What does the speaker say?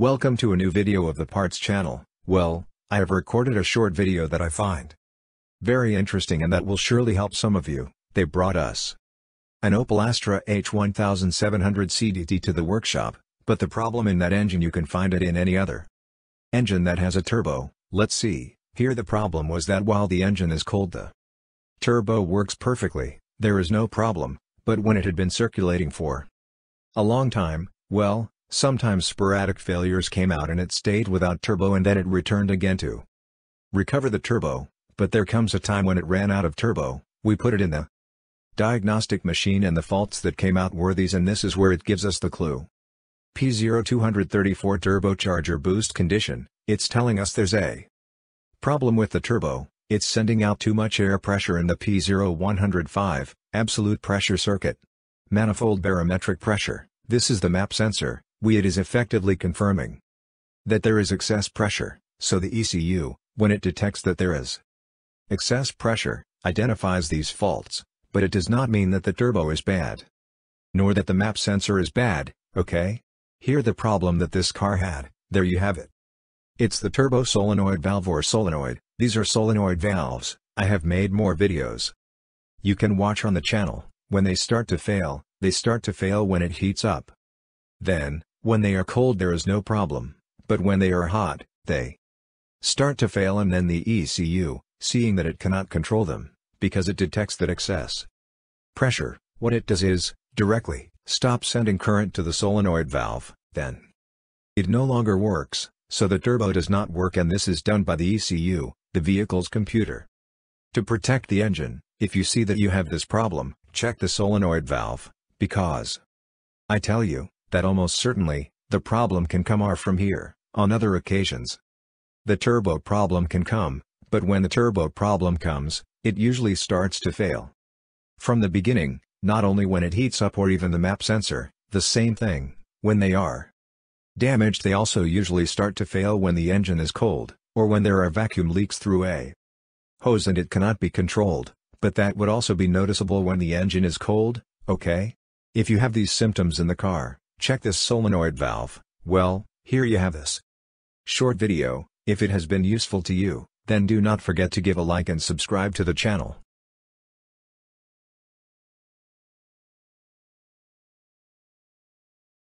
Welcome to a new video of the Parts channel. Well, I have recorded a short video that I find very interesting and that will surely help some of you. They brought us an Opel Astra H1700 CDT to the workshop, but the problem in that engine you can find it in any other engine that has a turbo. Let's see, here the problem was that while the engine is cold the turbo works perfectly, there is no problem, but when it had been circulating for a long time, well, sometimes sporadic failures came out and it stayed without turbo and then it returned again to recover the turbo, but there comes a time when it ran out of turbo, we put it in the diagnostic machine and the faults that came out were these and this is where it gives us the clue. P0234 turbocharger boost condition, it's telling us there's a problem with the turbo, it's sending out too much air pressure in the P0105, absolute pressure circuit. Manifold barometric pressure, this is the map sensor, we it is effectively confirming that there is excess pressure, so the ECU, when it detects that there is excess pressure, identifies these faults, but it does not mean that the turbo is bad. Nor that the map sensor is bad, okay? Here the problem that this car had, there you have it. It's the turbo solenoid valve or solenoid, these are solenoid valves, I have made more videos. You can watch on the channel, when they start to fail, they start to fail when it heats up. Then, when they are cold there is no problem, but when they are hot, they start to fail and then the ECU, seeing that it cannot control them, because it detects that excess pressure, what it does is, directly, stop sending current to the solenoid valve, then it no longer works, so the turbo does not work and this is done by the ECU, the vehicle's computer. To protect the engine, if you see that you have this problem, check the solenoid valve, because I tell you, that almost certainly, the problem can come are from here, on other occasions. The turbo problem can come, but when the turbo problem comes, it usually starts to fail. From the beginning, not only when it heats up or even the map sensor, the same thing, when they are damaged they also usually start to fail when the engine is cold or when there are vacuum leaks through a hose and it cannot be controlled, but that would also be noticeable when the engine is cold, okay? If you have these symptoms in the car, check this solenoid valve, well, here you have this short video, if it has been useful to you, then do not forget to give a like and subscribe to the channel.